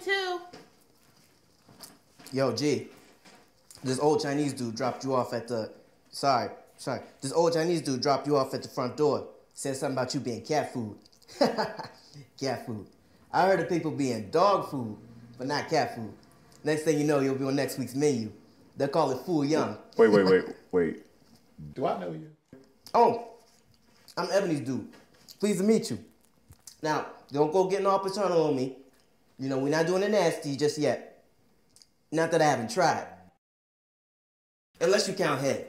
too. Yo, G, this old Chinese dude dropped you off at the. Sorry, sorry. This old Chinese dude dropped you off at the front door. Said something about you being cat food. cat food. I heard of people being dog food, but not cat food. Next thing you know, you'll be on next week's menu. They'll call it Fool Young. Wait, wait, wait, wait. Do I know you? Oh, I'm Ebony's dude. Pleased to meet you. Now, don't go getting all paternal on me. You know, we're not doing the nasty just yet. Not that I haven't tried. Unless you count head.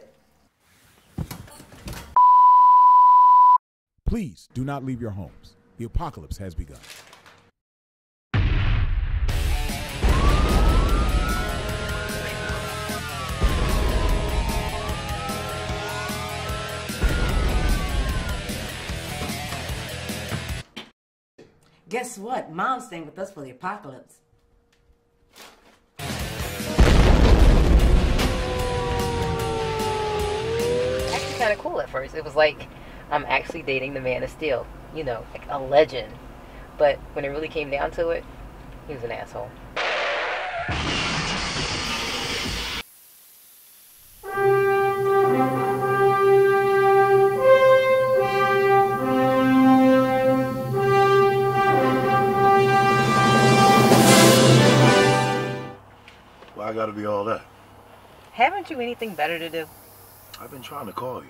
Please do not leave your homes. The apocalypse has begun. Guess what? Mom's staying with us for the apocalypse. actually kind of cool at first. It was like I'm actually dating the man of steel, you know, like a legend. But when it really came down to it, he was an asshole. Why gotta be all that? Haven't you anything better to do? I've been trying to call you.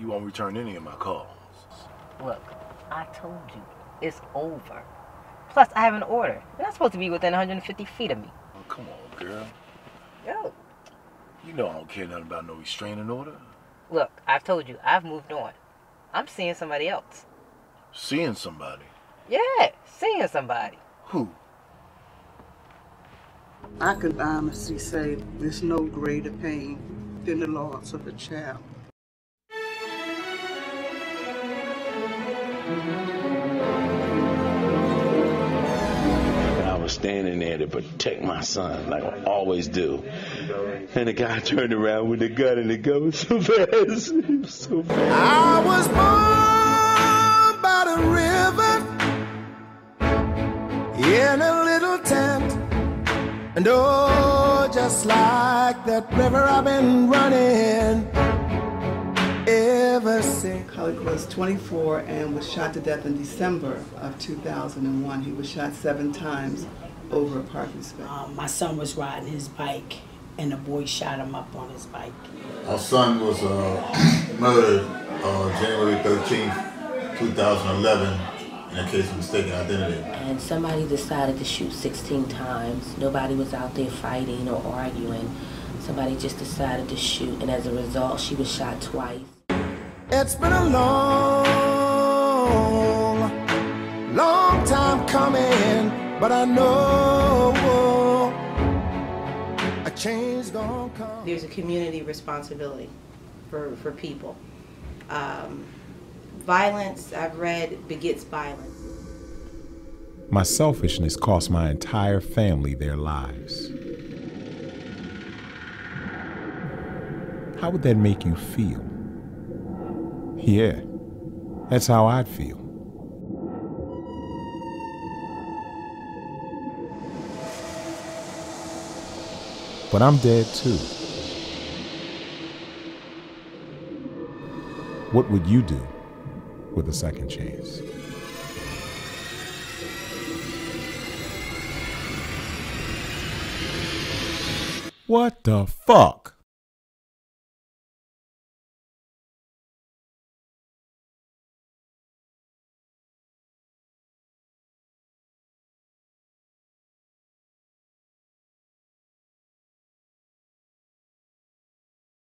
You won't return any of my calls. Look, I told you, it's over. Plus, I have an order. You're not supposed to be within 150 feet of me. Oh, come on, girl. Yo. You know I don't care nothing about no restraining order. Look, I've told you, I've moved on. I'm seeing somebody else. Seeing somebody. Yeah, seeing somebody. Who? I can honestly say there's no greater pain than the loss of a child. I was standing there to protect my son, like I always do. And the guy turned around with the gun, and the gun was so fast, it was so fast. I was born by the river in a little tent. And oh, just like that river, I've been running ever since. Khaled was 24 and was shot to death in December of 2001. He was shot seven times over a parking space. Um, my son was riding his bike, and the boy shot him up on his bike. Our son was uh, murdered uh, January 13th, 2011, in a case of mistaken identity. And somebody decided to shoot 16 times. Nobody was out there fighting or arguing. Somebody just decided to shoot, and as a result, she was shot twice. It's been a long, long time coming, but I know a change gonna come. There's a community responsibility for, for people. Um, violence, I've read, begets violence. My selfishness cost my entire family their lives. How would that make you feel? Yeah, that's how I'd feel. But I'm dead too. What would you do with a second chance? What the fuck?